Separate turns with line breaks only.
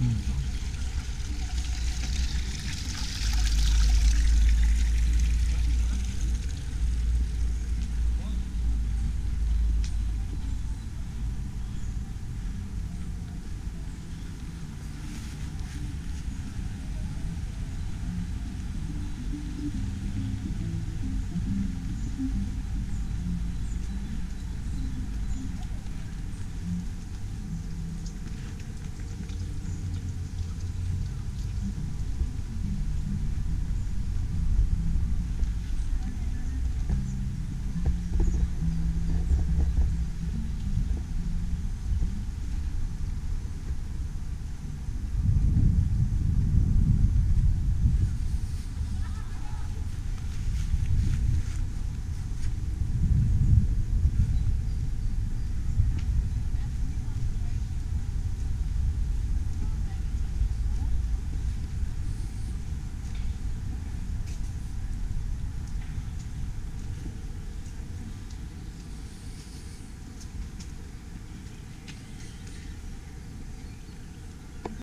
Mm.